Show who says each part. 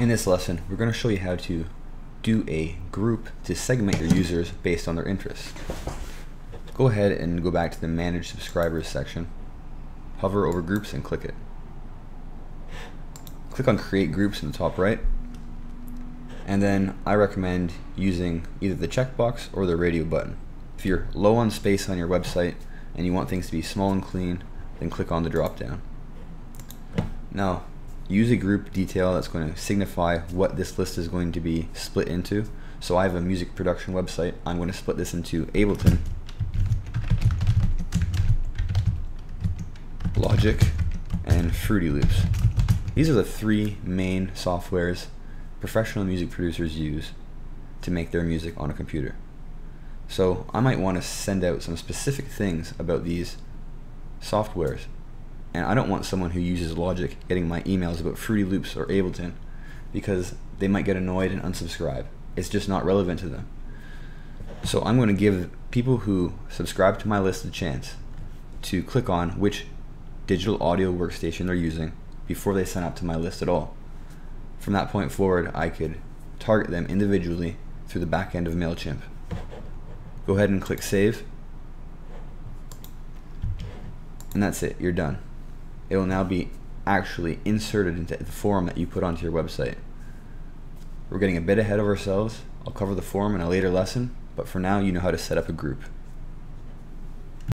Speaker 1: In this lesson, we're going to show you how to do a group to segment your users based on their interests. Go ahead and go back to the Manage Subscribers section, hover over Groups and click it. Click on Create Groups in the top right, and then I recommend using either the checkbox or the radio button. If you're low on space on your website and you want things to be small and clean, then click on the drop down. Now, use a group detail that's going to signify what this list is going to be split into. So I have a music production website. I'm going to split this into Ableton, Logic, and Fruity Loops. These are the three main softwares professional music producers use to make their music on a computer. So I might want to send out some specific things about these softwares and I don't want someone who uses Logic getting my emails about Fruity Loops or Ableton because they might get annoyed and unsubscribe. It's just not relevant to them. So I'm going to give people who subscribe to my list a chance to click on which digital audio workstation they're using before they sign up to my list at all. From that point forward, I could target them individually through the back end of MailChimp. Go ahead and click Save. And that's it, you're done it will now be actually inserted into the form that you put onto your website. We're getting a bit ahead of ourselves. I'll cover the form in a later lesson, but for now you know how to set up a group.